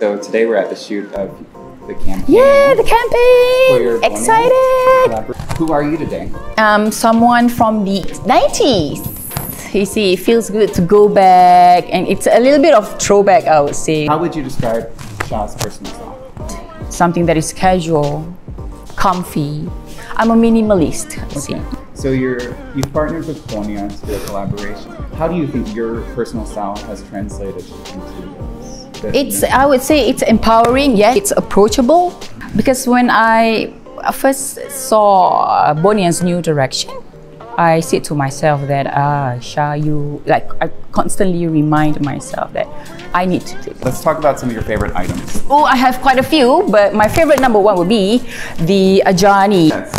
So today we're at the shoot of the campaign. Yeah, the campaign! Excited! Who are you today? Um, someone from the 90s. You see, it feels good to go back, and it's a little bit of throwback, I would say. How would you describe Scha's personal style? Something that is casual, comfy. I'm a minimalist. See. So you're you've partnered with Bonia to do a collaboration. How do you think your personal style has translated into It's, I would say it's empowering, yeah, it's approachable. Because when I first saw Bonia's new direction, I said to myself that, ah, Scha, you, like, I constantly remind myself that I need to do. Let's talk about some of your favorite items. Oh, I have quite a few, but my favorite number one would be the Ajani. Yes.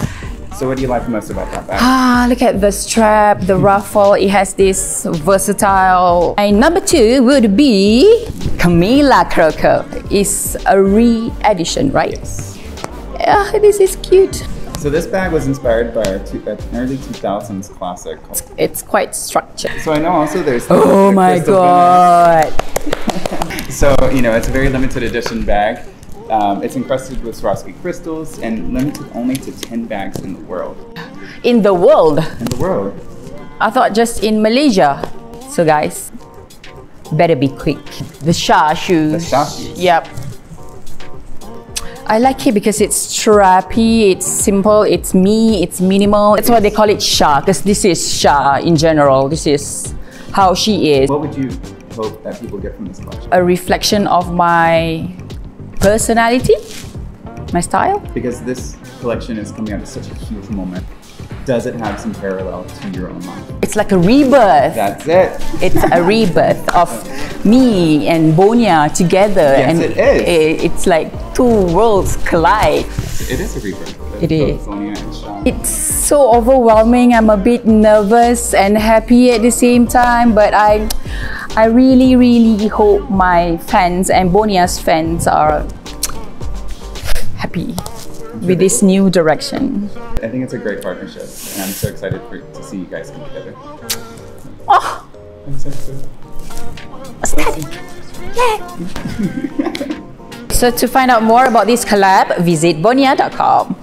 So what do you like most about that bag? Ah, look at the strap, the ruffle. It has this versatile. And number two would be Camila Croco. is a re-edition, right? Yes. Ah, this is cute. So this bag was inspired by our two, uh, early 2000s classic. called- It's quite structured. So I know also there's. Oh my god. So you know it's a very limited edition bag. Um, it's encrusted with Swarovski crystals and limited only to 10 bags in the world. In the world. In the world. I thought just in Malaysia. So guys, better be quick. The Scha shoes. The Scha shoes. Yep. I like it because it's strappy, it's simple, it's me, it's minimal. That's why they call it Scha, because this is Scha in general. This is how she is. What would you hope that people get from this collection? A reflection of my personality, my style. Because this collection is coming out at such a huge moment. Does it have some parallel to your own life? It's like a rebirth. That's it. It's a rebirth of me and Bonia together. Yes, and it is. i- It's like two worlds collide. It is a rebirth. It is. Sonia and Sean. It's so overwhelming. I'm a bit nervous and happy at the same time, but I I really really hope my fans and Bonia's fans are happy with this new direction. I think it's a great partnership, and I'm so excited for, to see you guys come together. Oh, I'm so excited. Yeah. so to find out more about this collab, visit bonia.com.